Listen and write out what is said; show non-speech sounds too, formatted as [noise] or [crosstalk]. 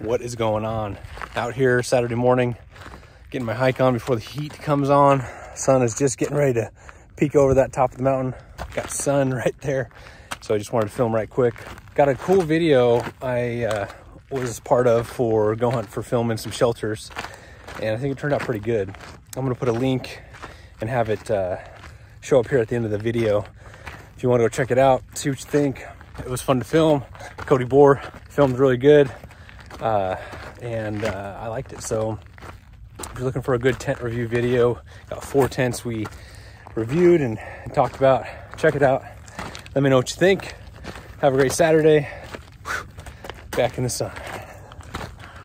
what is going on out here Saturday morning, getting my hike on before the heat comes on. Sun is just getting ready to peek over that top of the mountain. Got sun [laughs] right there. So I just wanted to film right quick. Got a cool video I uh, was part of for Go Hunt for filming some shelters. And I think it turned out pretty good. I'm gonna put a link and have it uh, show up here at the end of the video. If you wanna go check it out, see what you think. It was fun to film. Cody Bohr filmed really good. Uh, and uh, I liked it. So if you're looking for a good tent review video, got four tents we reviewed and, talked about. Check it out. Let me know what you think. Have a great Saturday. Back in the sun.